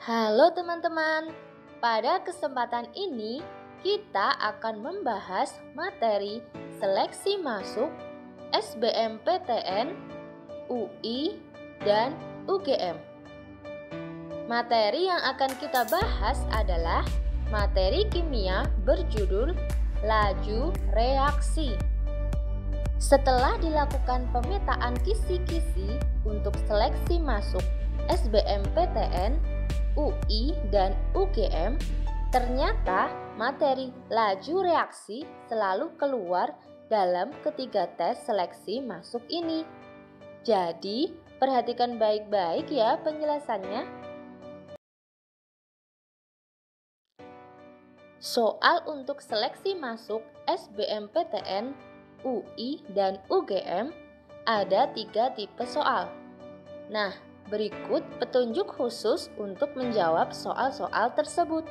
Halo teman-teman, pada kesempatan ini kita akan membahas materi seleksi masuk SBMPTN, UI, dan UGM. Materi yang akan kita bahas adalah materi kimia berjudul laju reaksi. Setelah dilakukan pemetaan kisi-kisi untuk seleksi masuk SBMPTN, UI, dan UGM, ternyata materi laju reaksi selalu keluar dalam ketiga tes seleksi masuk ini. Jadi, perhatikan baik-baik ya penjelasannya. Soal untuk seleksi masuk SBMPTN, UI, dan UGM ada tiga tipe soal. Nah, Berikut petunjuk khusus untuk menjawab soal-soal tersebut.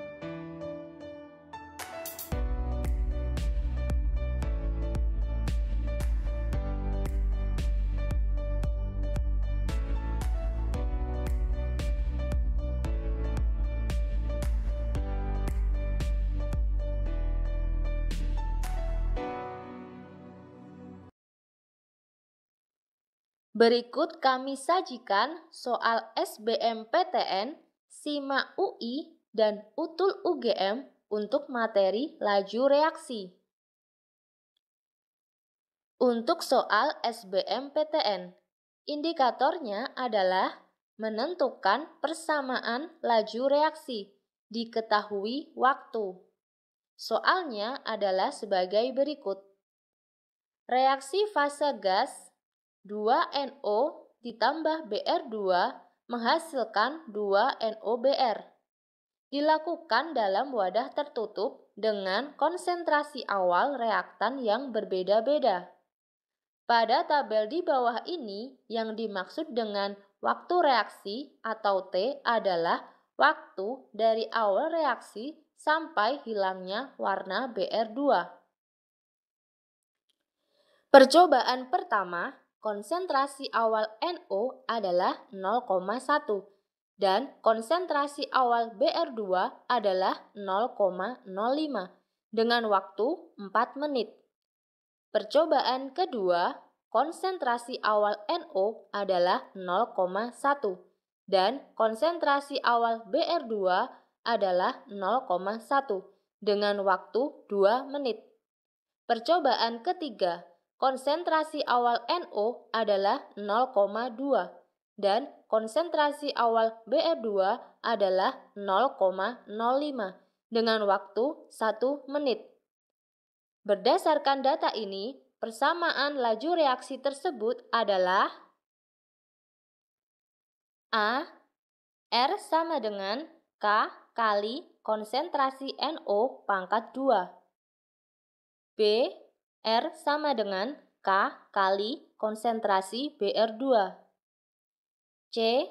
Berikut kami sajikan soal SBMPTN, SIMA UI, dan UTUL UGM untuk materi laju reaksi. Untuk soal SBMPTN, indikatornya adalah menentukan persamaan laju reaksi, diketahui waktu. Soalnya adalah sebagai berikut. Reaksi fase gas 2NO ditambah BR2 menghasilkan 2NOBr. Dilakukan dalam wadah tertutup dengan konsentrasi awal reaktan yang berbeda-beda. Pada tabel di bawah ini, yang dimaksud dengan waktu reaksi atau T adalah waktu dari awal reaksi sampai hilangnya warna BR2. Percobaan pertama konsentrasi awal NO adalah 0,1 dan konsentrasi awal BR2 adalah 0,05 dengan waktu 4 menit. Percobaan kedua, konsentrasi awal NO adalah 0,1 dan konsentrasi awal BR2 adalah 0,1 dengan waktu 2 menit. Percobaan ketiga, konsentrasi awal NO adalah 0,2 dan konsentrasi awal BR2 adalah 0,05 dengan waktu 1 menit. Berdasarkan data ini, persamaan laju reaksi tersebut adalah A. R sama dengan K kali konsentrasi NO pangkat 2. B. R sama dengan K kali konsentrasi BR2. C.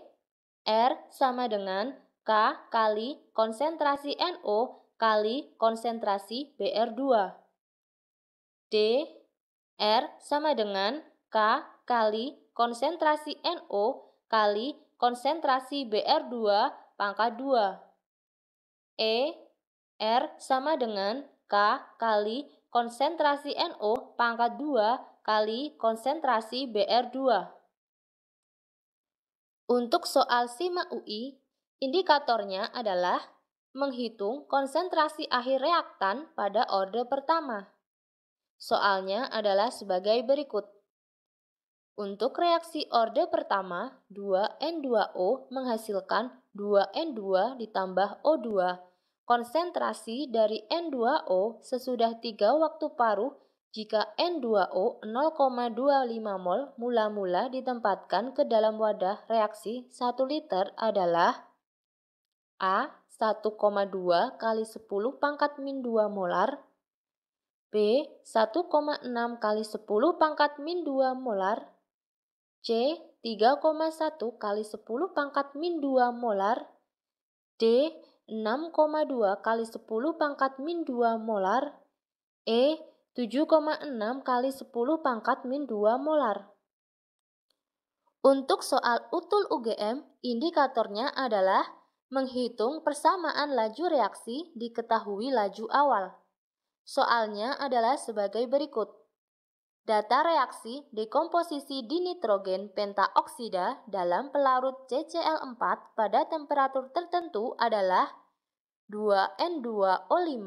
R sama dengan K kali konsentrasi NO kali konsentrasi BR2. D. R sama dengan K kali konsentrasi NO kali konsentrasi BR2 pangkat 2. E. R sama dengan K kali konsentrasi NO pangkat 2 kali konsentrasi BR2. Untuk soal SIMA UI, indikatornya adalah menghitung konsentrasi akhir reaktan pada orde pertama. Soalnya adalah sebagai berikut. Untuk reaksi orde pertama, 2N2O menghasilkan 2N2 ditambah O2 konsentrasi dari N2O sesudah 3 waktu paruh jika N2O 0,25 mol mula-mula ditempatkan ke dalam wadah reaksi 1 liter adalah A 1,2 kali 10 pangkat min 2 molar B 1,6 kali 10 pangkat min 2 molar C 3,1 kali 10 pangkat min 2 molar D 6,2 kali 10 pangkat min 2 molar, E 7,6 kali 10 pangkat min 2 molar. Untuk soal utul UGM, indikatornya adalah Menghitung persamaan laju reaksi diketahui laju awal. Soalnya adalah sebagai berikut. Data reaksi dekomposisi dinitrogen pentaoksida dalam pelarut CCl4 pada temperatur tertentu adalah 2N2O5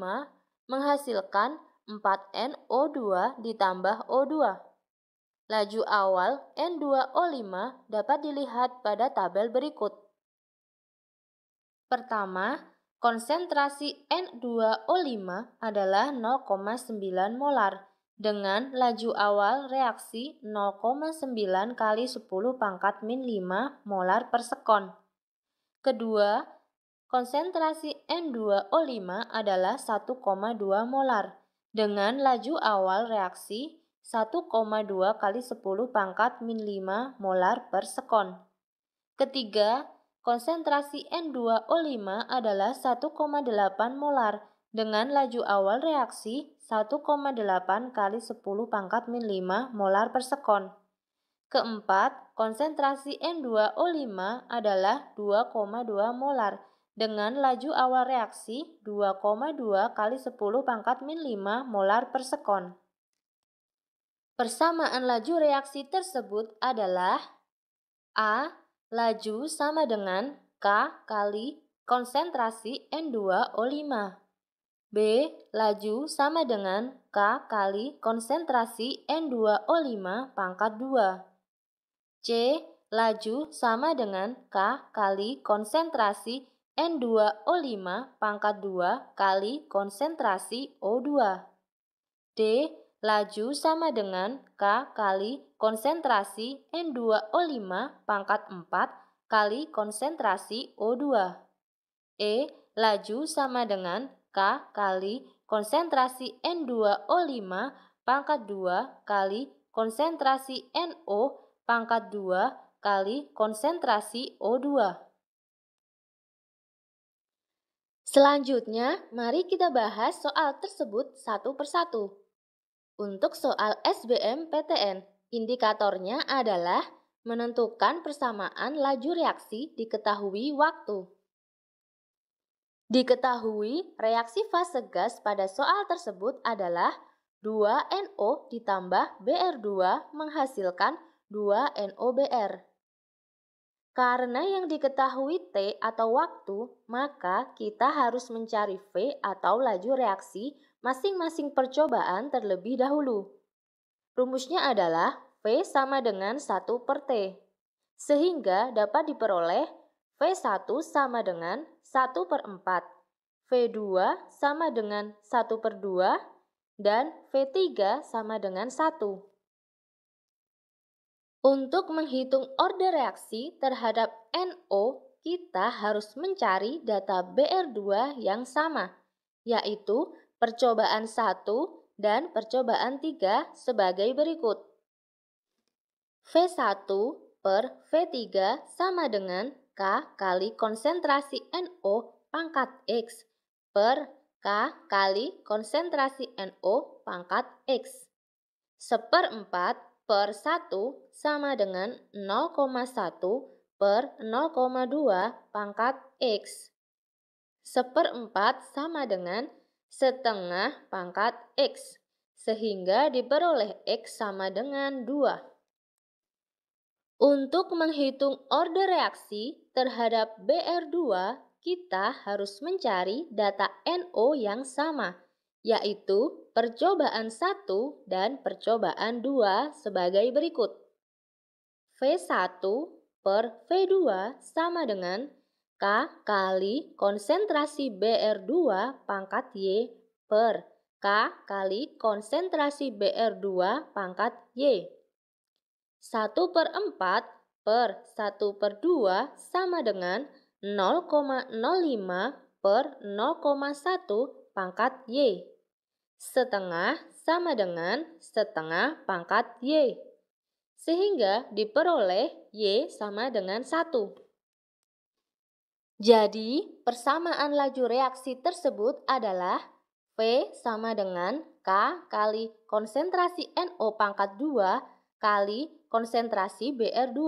menghasilkan 4NO2 ditambah O2. Laju awal N2O5 dapat dilihat pada tabel berikut. Pertama, konsentrasi N2O5 adalah 0,9 molar dengan laju awal reaksi 0,9 kali 10 pangkat min 5 molar per sekon. Kedua, konsentrasi N2O5 adalah 1,2 molar dengan laju awal reaksi 1,2 kali 10 pangkat min 5 molar per sekon. Ketiga, konsentrasi N2O5 adalah 1,8 molar dengan laju awal reaksi 1,8 kali 10 pangkat min 5 molar per sekon. Keempat, konsentrasi N2O5 adalah 2,2 molar dengan laju awal reaksi 2,2 kali 10 pangkat min 5 molar per sekon. Persamaan laju reaksi tersebut adalah A Laju sama dengan K kali konsentrasi N2O5. B. Laju sama dengan K kali konsentrasi N2O5 pangkat 2. C. Laju sama dengan K kali konsentrasi N2O5 pangkat 2 kali konsentrasi O2. D. Laju sama dengan K kali konsentrasi N2O5 pangkat 4 kali konsentrasi O2. E. Laju sama dengan K kali konsentrasi N2O5 pangkat 2 kali konsentrasi NO pangkat 2 kali konsentrasi O2. Selanjutnya, mari kita bahas soal tersebut satu persatu. Untuk soal SBMPTN, indikatornya adalah menentukan persamaan laju reaksi diketahui waktu. Diketahui reaksi fase gas pada soal tersebut adalah 2NO ditambah BR2 menghasilkan 2NOBR. Karena yang diketahui T atau waktu, maka kita harus mencari V atau laju reaksi masing-masing percobaan terlebih dahulu. Rumusnya adalah V sama dengan 1 per T, sehingga dapat diperoleh V1 sama dengan 1 per 4, V2 sama dengan 1 per 2, dan V3 sama dengan 1. Untuk menghitung order reaksi terhadap NO, kita harus mencari data BR2 yang sama, yaitu percobaan 1 dan percobaan 3 sebagai berikut. V1 per V3 sama dengan K kali konsentrasi NO pangkat X per K kali konsentrasi NO pangkat X. Seperempat per 1 sama dengan 0,1 per 0,2 pangkat X. Seperempat sama dengan setengah pangkat X, sehingga diperoleh X sama dengan 2. Untuk menghitung order reaksi terhadap BR2, kita harus mencari data NO yang sama, yaitu percobaan 1 dan percobaan 2 sebagai berikut. V1 per V2 sama dengan K kali konsentrasi BR2 pangkat Y per K kali konsentrasi BR2 pangkat Y. 1 per 4 per 1 per 2 sama dengan 0,05 per 0,1 pangkat Y. Setengah sama dengan setengah pangkat Y. Sehingga diperoleh Y sama dengan 1. Jadi, persamaan laju reaksi tersebut adalah V sama dengan K kali konsentrasi NO pangkat 2 kali konsentrasi BR2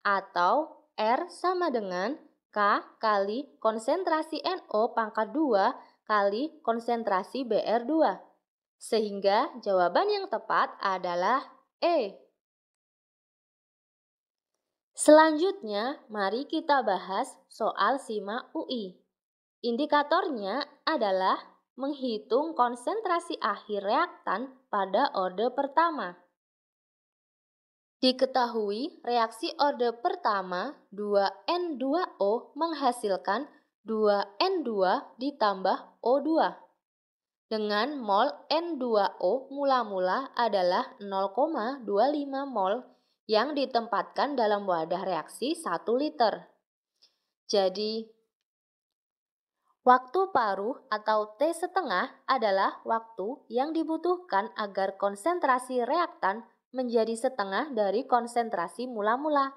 atau R sama dengan K kali konsentrasi NO pangkat 2 kali konsentrasi BR2. Sehingga jawaban yang tepat adalah E. Selanjutnya, mari kita bahas soal SIMA UI. Indikatornya adalah menghitung konsentrasi akhir reaktan pada orde pertama. Diketahui reaksi orde pertama 2N2O menghasilkan 2N2 ditambah O2 dengan mol N2O mula-mula adalah 0,25 mol yang ditempatkan dalam wadah reaksi 1 liter. Jadi, waktu paruh atau T setengah adalah waktu yang dibutuhkan agar konsentrasi reaktan menjadi setengah dari konsentrasi mula-mula.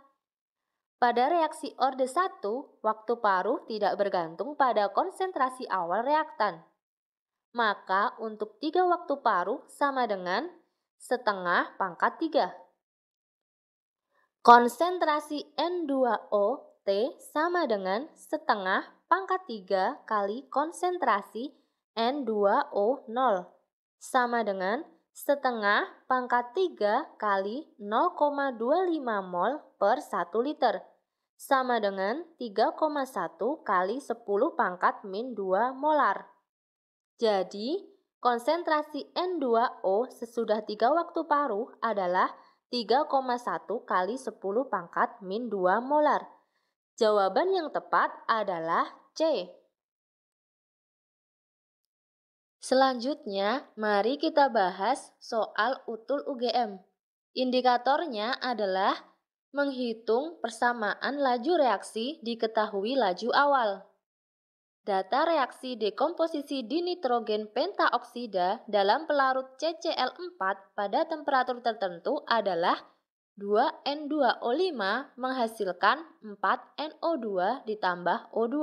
Pada reaksi orde 1, waktu paruh tidak bergantung pada konsentrasi awal reaktan. Maka untuk tiga waktu paruh sama dengan setengah pangkat 3. Konsentrasi N2O T sama dengan setengah pangkat 3 kali konsentrasi N2O0 sama dengan setengah pangkat 3 kali 0,25 mol per 1 liter sama dengan 3,1 kali 10 pangkat min 2 molar. Jadi, konsentrasi N2O sesudah 3 waktu paruh adalah 3,1 kali 10 pangkat min 2 molar. Jawaban yang tepat adalah C. Selanjutnya, mari kita bahas soal utul UGM. Indikatornya adalah menghitung persamaan laju reaksi diketahui laju awal. Data reaksi dekomposisi dinitrogen pentaoksida dalam pelarut CCl4 pada temperatur tertentu adalah 2N2O5 menghasilkan 4NO2 ditambah O2.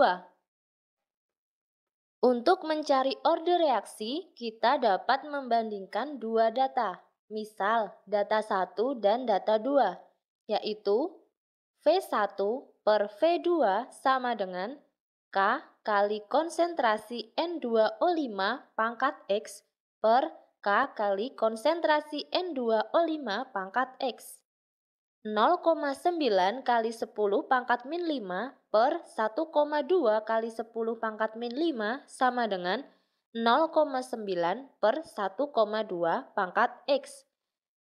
Untuk mencari order reaksi, kita dapat membandingkan dua data, misal data 1 dan data 2, yaitu V1 per V2 sama dengan K kali konsentrasi N2O5 pangkat X per K kali konsentrasi N2O5 pangkat X. 0,9 kali 10 pangkat min 5 per 1,2 kali 10 pangkat min 5 sama dengan 0,9 per 1,2 pangkat X.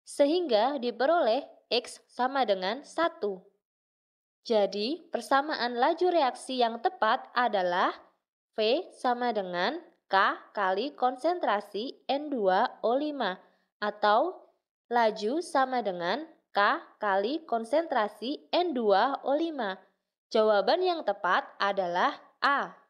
Sehingga diperoleh X sama dengan 1. Jadi, persamaan laju reaksi yang tepat adalah V sama dengan K kali konsentrasi N2O5 atau laju sama dengan Kali konsentrasi N2O5. Jawaban yang tepat adalah A.